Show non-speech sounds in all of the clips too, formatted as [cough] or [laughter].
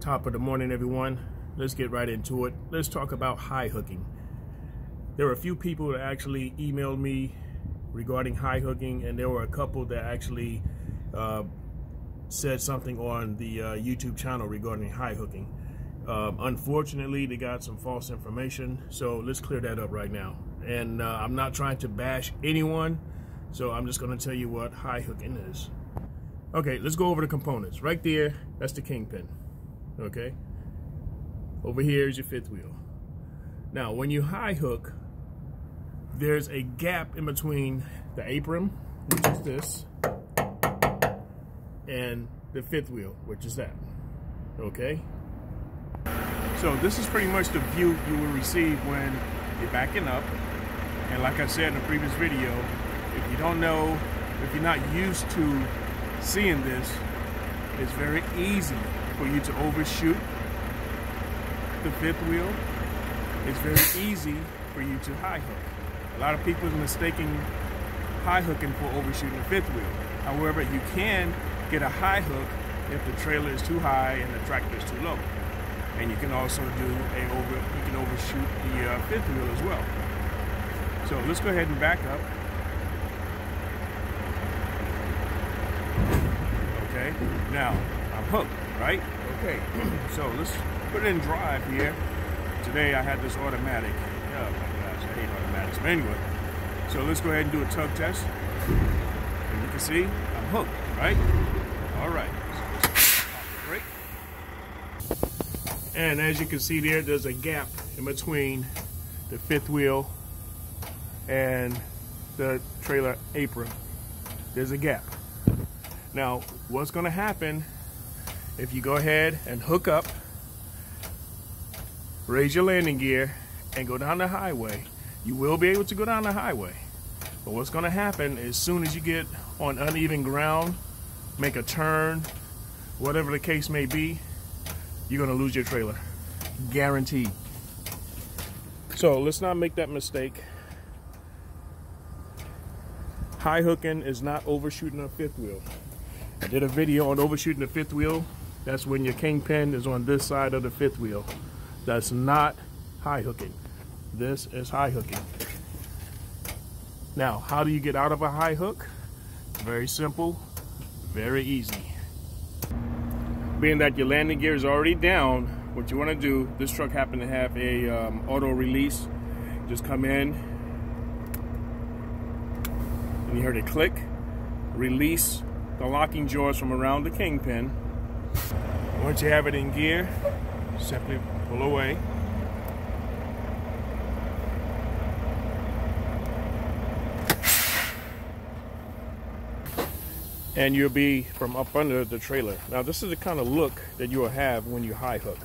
Top of the morning, everyone. Let's get right into it. Let's talk about high hooking. There were a few people that actually emailed me regarding high hooking, and there were a couple that actually uh, said something on the uh, YouTube channel regarding high hooking. Um, unfortunately, they got some false information, so let's clear that up right now. And uh, I'm not trying to bash anyone, so I'm just going to tell you what high hooking is. Okay, let's go over the components. Right there, that's the kingpin okay? Over here is your fifth wheel. Now, when you high hook, there's a gap in between the apron, which is this, and the fifth wheel, which is that, okay? So this is pretty much the view you will receive when you're backing up. And like I said in the previous video, if you don't know, if you're not used to seeing this, it's very easy for you to overshoot the fifth wheel. It's very easy for you to high hook. A lot of people are mistaking high hooking for overshooting the fifth wheel. However, you can get a high hook if the trailer is too high and the tractor is too low. And you can also do a over, you can overshoot the uh, fifth wheel as well. So let's go ahead and back up. Okay, now I'm hooked right? Okay, [clears throat] so let's put it in drive here. Today I had this automatic. Oh my gosh, I hate automatics. But anyway, so let's go ahead and do a tug test. And you can see I'm hooked, right? All right. And as you can see there, there's a gap in between the fifth wheel and the trailer apron. There's a gap. Now, what's going to happen if you go ahead and hook up, raise your landing gear, and go down the highway, you will be able to go down the highway. But what's going to happen as soon as you get on uneven ground, make a turn, whatever the case may be, you're going to lose your trailer. Guaranteed. So let's not make that mistake. High hooking is not overshooting a fifth wheel. I did a video on overshooting the fifth wheel that's when your kingpin is on this side of the fifth wheel. That's not high hooking. This is high hooking. Now, how do you get out of a high hook? Very simple, very easy. Being that your landing gear is already down, what you want to do, this truck happened to have a um, auto release. Just come in, and you heard it click, release the locking jaws from around the kingpin, once you have it in gear, simply pull away. And you'll be from up under the trailer. Now this is the kind of look that you will have when you high hook.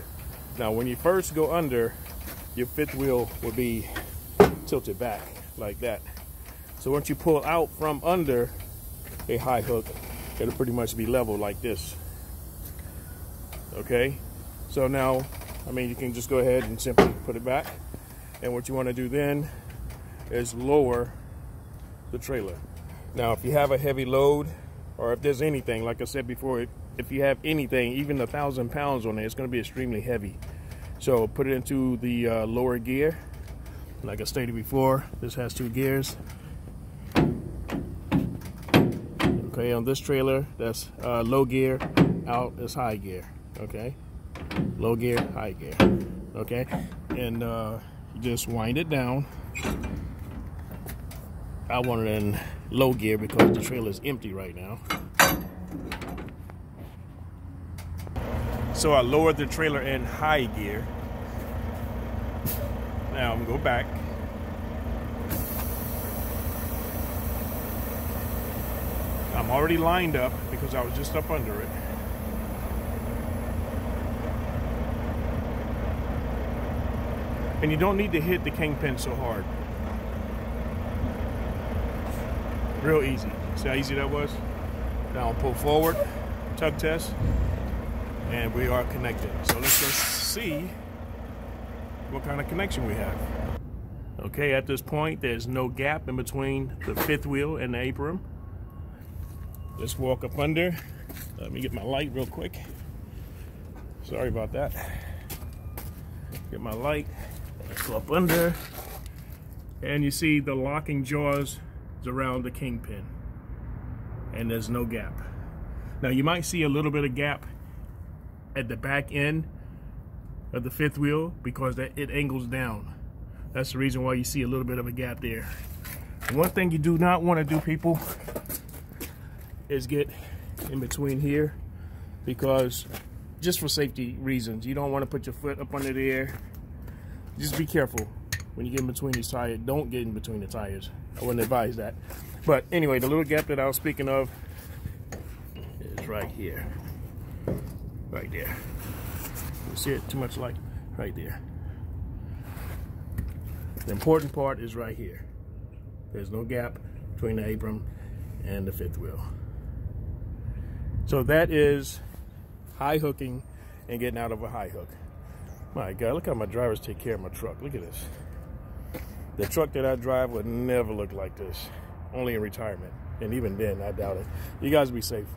Now when you first go under, your fifth wheel will be tilted back like that. So once you pull out from under a high hook, it'll pretty much be level like this. Okay? So now I mean you can just go ahead and simply put it back. And what you want to do then is lower the trailer. Now if you have a heavy load or if there's anything like I said before if you have anything even a thousand pounds on it it's going to be extremely heavy. So put it into the uh, lower gear. Like I stated before this has two gears okay on this trailer that's uh, low gear out is high gear okay? Low gear high gear okay? And uh, just wind it down. I want it in low gear because the trailer is empty right now. So I lowered the trailer in high gear. Now I'm gonna go back I'm already lined up because I was just up under it And you don't need to hit the kingpin so hard. Real easy. See how easy that was? Now I'll pull forward, tug test, and we are connected. So let's just see what kind of connection we have. Okay, at this point, there's no gap in between the fifth wheel and the apron. Let's walk up under. Let me get my light real quick. Sorry about that. Get my light. Go up under. And you see the locking jaws is around the kingpin. And there's no gap. Now you might see a little bit of gap at the back end of the fifth wheel because that it angles down. That's the reason why you see a little bit of a gap there. one thing you do not want to do, people, is get in between here because just for safety reasons, you don't want to put your foot up under there. Just be careful when you get in between these tires. Don't get in between the tires. I wouldn't advise that. But anyway, the little gap that I was speaking of is right here. Right there. You see it? Too much light. Right there. The important part is right here. There's no gap between the apron and the fifth wheel. So that is high hooking and getting out of a high hook. My God, look how my drivers take care of my truck. Look at this. The truck that I drive would never look like this, only in retirement. And even then, I doubt it. You guys be safe.